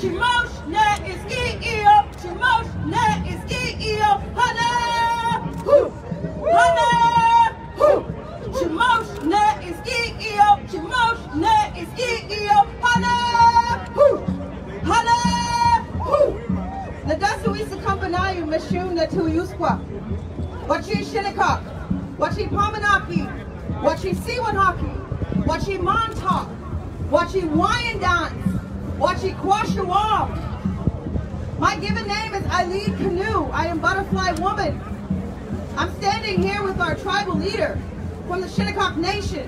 She mosh ne is e eo. She mosh ne is e eo. Hane hu. Hane hu. She mosh ne is e eo. She mosh ne is e eo. Hane hu. Hane hu. Na dasu isa kampanayu meshu na tu yuskwa. Wachi Shinnecock. Wachi Pamanaki. Wachi Siwanaki. Wachi Montauk. Wachi Wyandotte. Wachi Quashawam. My given name is Eileen Canoe. I am Butterfly Woman. I'm standing here with our tribal leader from the Shinnecock Nation.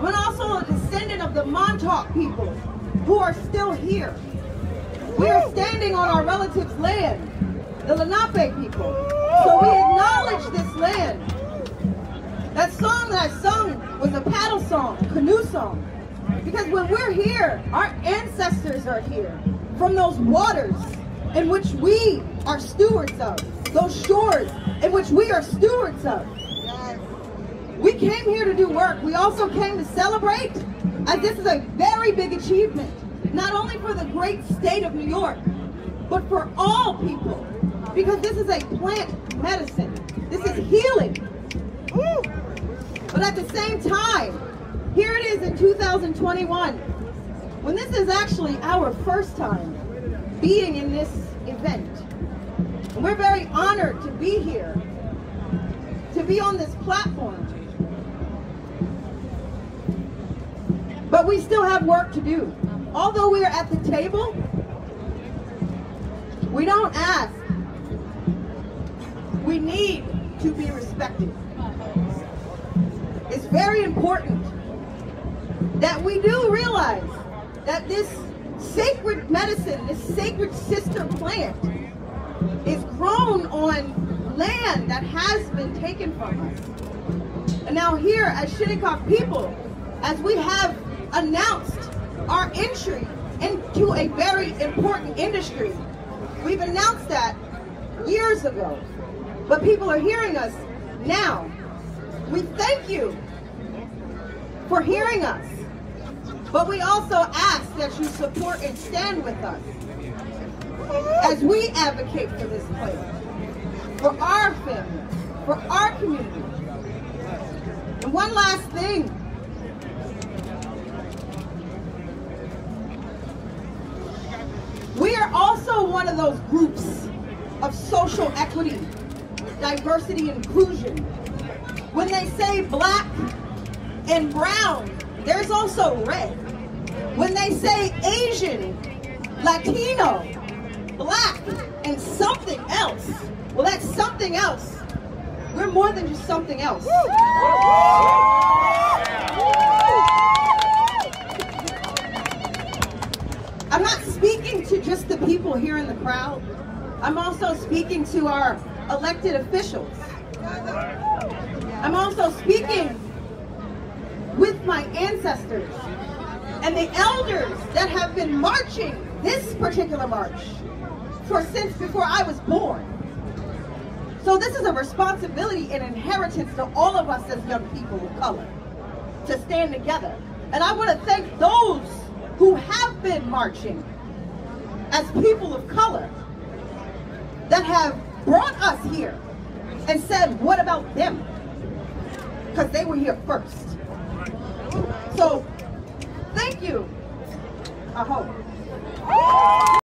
I'm also a descendant of the Montauk people who are still here. We are standing on our relatives' land, the Lenape people. So we acknowledge this land. That song that I sung was a paddle song, canoe song. Because when we're here, our ancestors are here from those waters in which we are stewards of, those shores in which we are stewards of. We came here to do work. We also came to celebrate, as this is a very big achievement, not only for the great state of New York, but for all people. Because this is a plant medicine. This is healing. But at the same time, here it is in 2021, when this is actually our first time being in this event. And we're very honored to be here, to be on this platform. But we still have work to do. Although we are at the table, we don't ask. We need to be respected. It's very important that we do realize that this sacred medicine, this sacred sister plant, is grown on land that has been taken from us. And now here as Shinnecock people, as we have announced our entry into a very important industry, we've announced that years ago, but people are hearing us now. We thank you for hearing us. But we also ask that you support and stand with us as we advocate for this place, for our family, for our community. And one last thing. We are also one of those groups of social equity, diversity, inclusion. When they say black and brown, there's also red. When they say Asian, Latino, black, and something else, well, that's something else. We're more than just something else. I'm not speaking to just the people here in the crowd. I'm also speaking to our elected officials. I'm also speaking with my and the elders that have been marching this particular march for since before I was born. So this is a responsibility and inheritance to all of us as young people of color to stand together. And I want to thank those who have been marching as people of color that have brought us here and said, what about them? Because they were here first. So, thank you. I hope.